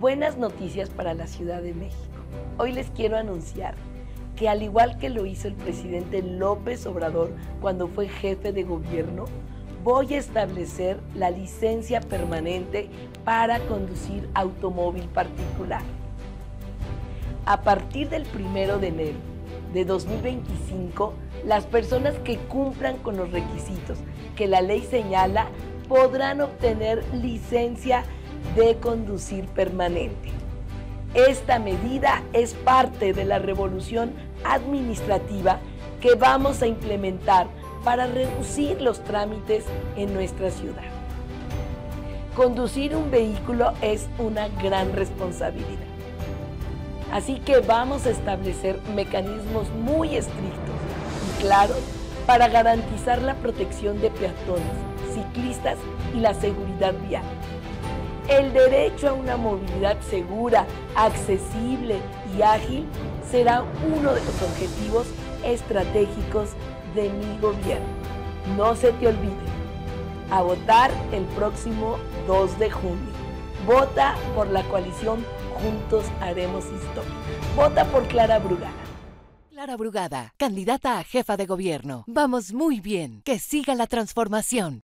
Buenas noticias para la Ciudad de México. Hoy les quiero anunciar que al igual que lo hizo el presidente López Obrador cuando fue jefe de gobierno, voy a establecer la licencia permanente para conducir automóvil particular. A partir del primero de enero de 2025, las personas que cumplan con los requisitos que la ley señala podrán obtener licencia de conducir permanente. Esta medida es parte de la revolución administrativa que vamos a implementar para reducir los trámites en nuestra ciudad. Conducir un vehículo es una gran responsabilidad. Así que vamos a establecer mecanismos muy estrictos y claros para garantizar la protección de peatones, ciclistas y la seguridad vial. El derecho a una movilidad segura, accesible y ágil será uno de los objetivos estratégicos de mi gobierno. No se te olvide, a votar el próximo 2 de junio. Vota por la coalición Juntos Haremos Historia. Vota por Clara Brugada. Clara Brugada, candidata a jefa de gobierno. Vamos muy bien. Que siga la transformación.